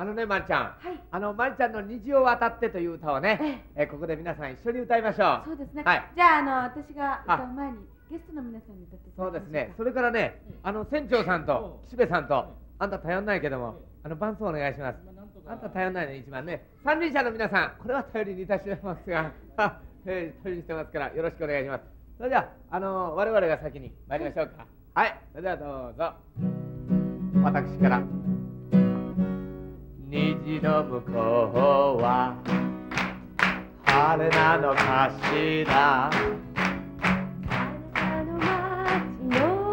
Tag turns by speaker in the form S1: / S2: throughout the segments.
S1: あのね、まりちゃん。
S2: はい
S1: あの、まりちゃんの虹を渡ってという歌をね、えここで皆さん一緒に歌いましょう。
S2: そうですね。
S1: はい。
S2: じゃあ、あの、私が歌う前に、ゲストの皆さんに歌って
S1: そうですね。それからね、あの、船長さんと岸辺さんと、あんた頼んないけども、あの、伴奏お願いします。あんた頼んないね、一番ね。三輪車の皆さん、これは頼りにいたしますが、はえー 頼りにしてますから、よろしくお願いします。それでは、あの、我々が先に参りましょうか。はい。それではどうぞ。私から。虹の向こうは晴れなのかしら。
S2: あの街の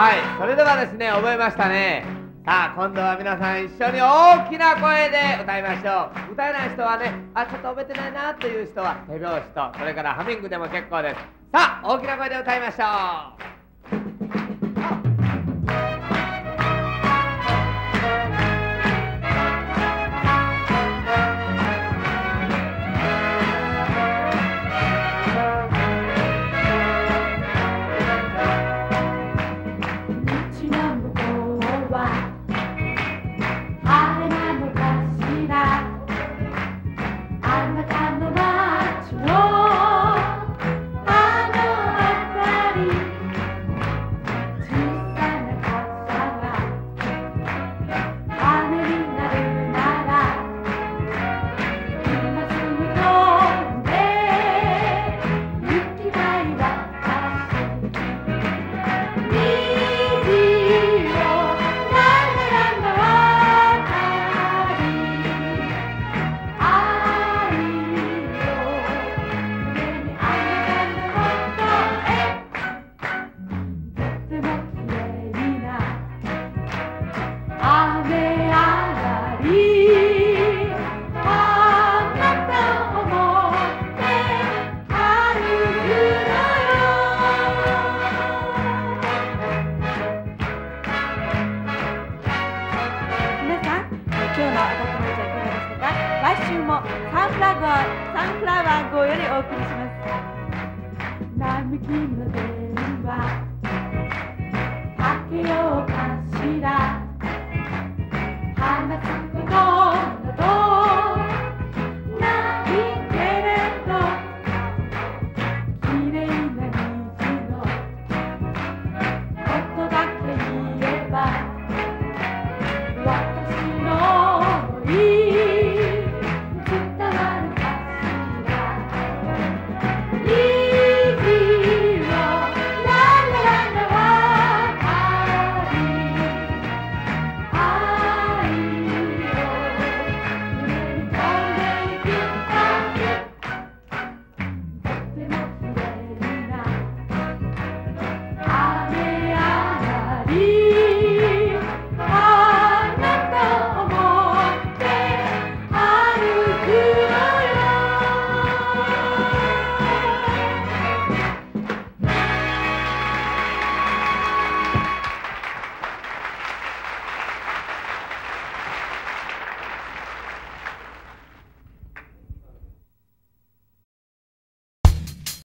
S1: はい。それではですね覚えましたね。さあ今度は皆さん一緒に大きな声で歌いましょう。歌えない人はねあちょっと覚えてないなという人は手拍子とそれからハミングでも結構です。さあ大きな声で歌いましょう。
S2: 今日のアタッはいかがでしたか？来週もサンフラワーサンフラワー号よりお送りします。並木の電話。かけよう。